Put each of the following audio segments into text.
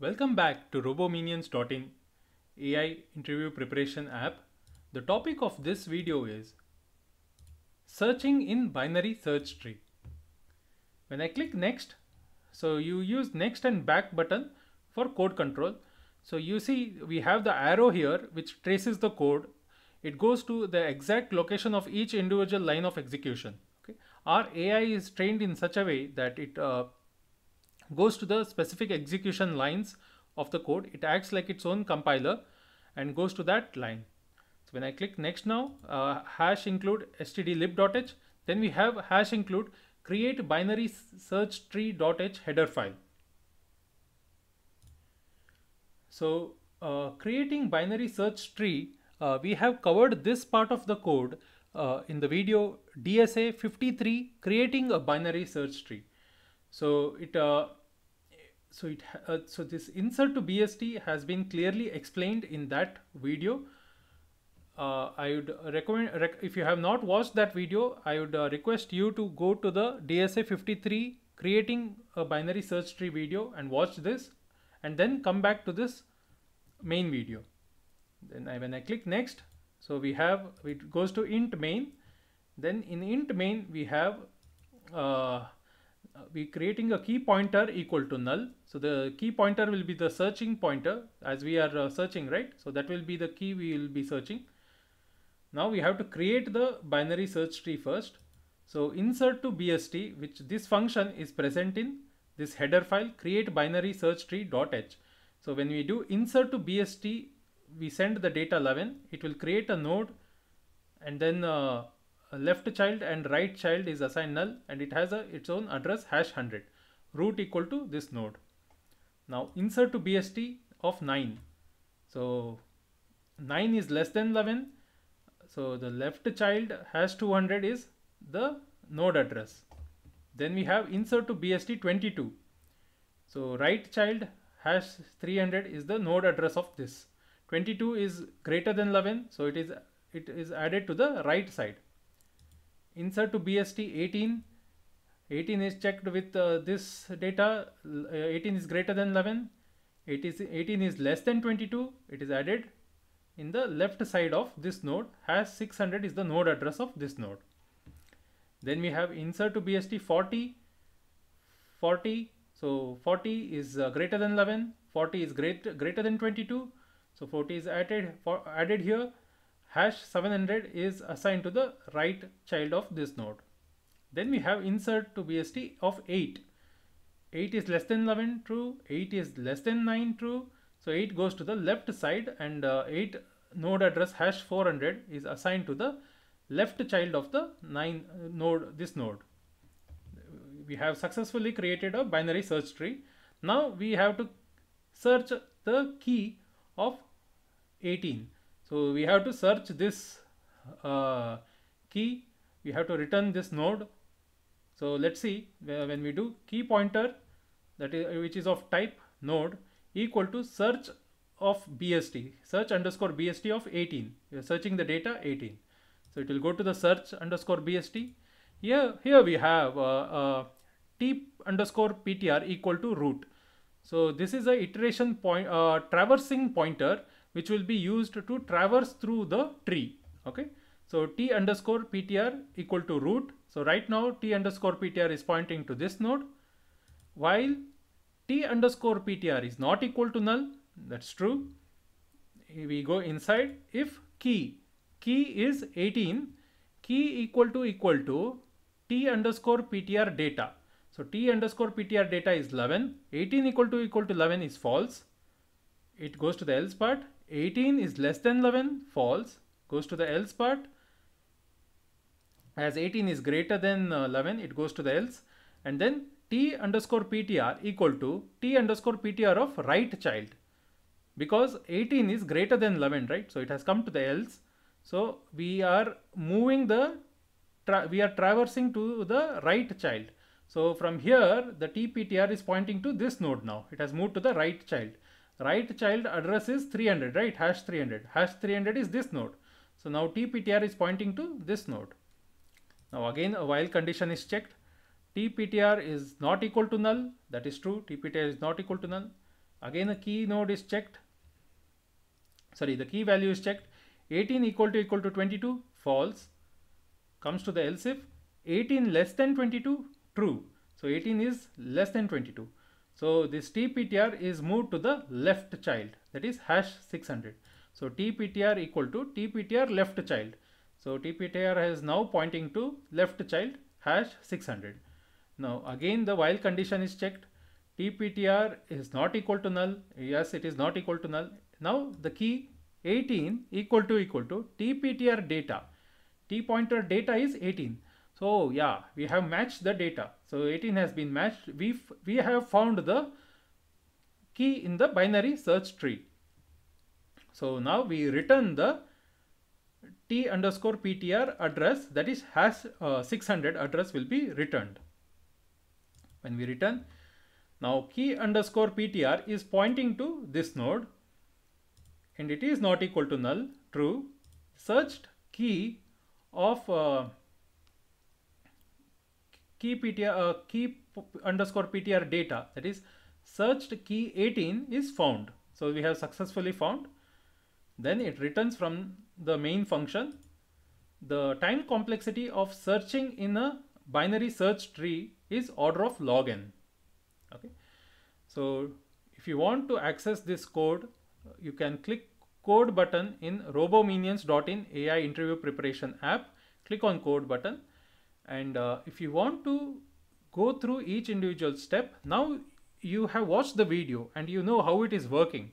Welcome back to RoboMinions.in AI interview preparation app. The topic of this video is searching in binary search tree. When I click next, so you use next and back button for code control. So you see we have the arrow here which traces the code. It goes to the exact location of each individual line of execution. Okay. Our AI is trained in such a way that it uh, goes to the specific execution lines of the code. It acts like its own compiler and goes to that line. So when I click next now, uh, hash include stdlib.h, then we have hash include create binary search tree.h header file. So uh, creating binary search tree, uh, we have covered this part of the code uh, in the video DSA 53 creating a binary search tree. So it uh, so it uh, so this insert to BST has been clearly explained in that video. Uh, I would recommend rec if you have not watched that video, I would uh, request you to go to the DSA 53 creating a binary search tree video and watch this and then come back to this main video. Then I, when I click next, so we have it goes to int main. Then in int main we have uh, we creating a key pointer equal to null. So the key pointer will be the searching pointer as we are uh, searching, right? So that will be the key we will be searching. Now we have to create the binary search tree first. So insert to BST, which this function is present in this header file create binary search tree dot h. So when we do insert to BST, we send the data 11, it will create a node and then uh, left child and right child is assigned null and it has a its own address hash 100 root equal to this node. Now insert to bst of 9 so 9 is less than 11 so the left child hash 200 is the node address. Then we have insert to bst 22 so right child hash 300 is the node address of this. 22 is greater than 11 so it is it is added to the right side insert to BST 18 18 is checked with uh, this data. Uh, 18 is greater than 11 it is 18 is less than 22 it is added in the left side of this node. Hash 600 is the node address of this node. Then we have insert to BST 40 40 so 40 is uh, greater than 11 40 is great greater than 22 so 40 is added for added here hash 700 is assigned to the right child of this node. Then we have insert to BST of 8. 8 is less than 11 true, 8 is less than 9 true. So 8 goes to the left side and uh, 8 node address hash 400 is assigned to the left child of the 9 uh, node, this node. We have successfully created a binary search tree. Now we have to search the key of 18. So we have to search this uh, key. We have to return this node. So let's see when we do key pointer that is which is of type node equal to search of BST search underscore BST of 18. We are searching the data 18. So it will go to the search underscore BST. Here here we have uh, uh, t underscore ptr equal to root. So this is a iteration point uh, traversing pointer which will be used to traverse through the tree. Okay. So t underscore ptr equal to root. So right now t underscore ptr is pointing to this node while t underscore ptr is not equal to null. That's true. We go inside if key key is 18 key equal to equal to t underscore ptr data. So t underscore ptr data is 11 18 equal to equal to 11 is false. It goes to the else part 18 is less than 11 false goes to the else part. As 18 is greater than uh, 11 it goes to the else. And then t underscore ptr equal to t underscore ptr of right child. Because 18 is greater than 11 right? So it has come to the else. So we are moving the we are traversing to the right child. So from here the tptr is pointing to this node now. It has moved to the right child right child address is 300 right? Hash 300 hash 300 is this node. So now tptr is pointing to this node. Now again a while condition is checked. Tptr is not equal to null. That is true. Tptr is not equal to null. Again the key node is checked. Sorry the key value is checked. 18 equal to equal to 22 false. Comes to the else if 18 less than 22 true. So 18 is less than 22 so this tptr is moved to the left child. That is hash 600 so tptr equal to tptr left child. So tptr is now pointing to left child hash 600 now again the while condition is checked. Tptr is not equal to null. Yes it is not equal to null. Now the key 18 equal to equal to tptr data. T pointer data is 18 so yeah we have matched the data. So 18 has been matched. We we have found the key in the binary search tree. So now we return the t underscore ptr address that is hash uh, 600 address will be returned. When we return now key underscore ptr is pointing to this node and it is not equal to null. True. Searched key of uh, key ptr uh, key underscore ptr data that is searched key 18 is found. So we have successfully found. Then it returns from the main function. The time complexity of searching in a binary search tree is order of log n. Okay. So if you want to access this code you can click code button in robominions.in AI interview preparation app. Click on code button and uh, if you want to go through each individual step now you have watched the video and you know how it is working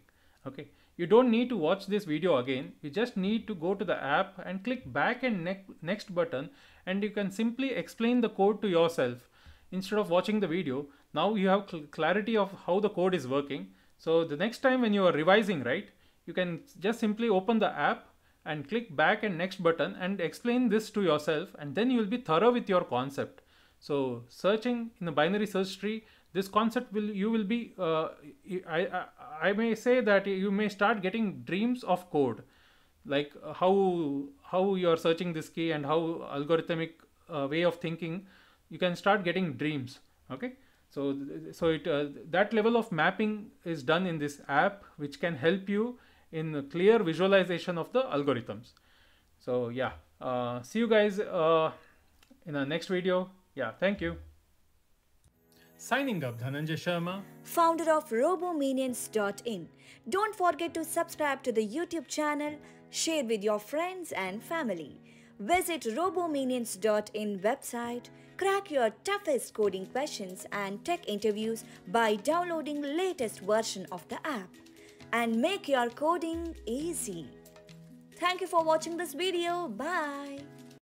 okay? You don't need to watch this video again. You just need to go to the app and click back and ne next button and you can simply explain the code to yourself instead of watching the video. Now you have cl clarity of how the code is working. So the next time when you are revising right you can just simply open the app and click back and next button and explain this to yourself and then you will be thorough with your concept. So searching in a binary search tree this concept will you will be uh, I, I, I may say that you may start getting dreams of code like how how you are searching this key and how algorithmic uh, way of thinking you can start getting dreams okay? So so it uh, that level of mapping is done in this app which can help you in clear visualization of the algorithms. So yeah. Uh, see you guys uh, in the next video. Yeah thank you. Signing up Dhananjai Sharma, founder of robominions.in. Don't forget to subscribe to the YouTube channel, share with your friends and family. Visit robominions.in website, crack your toughest coding questions and tech interviews by downloading latest version of the app and make your coding easy. Thank you for watching this video. Bye.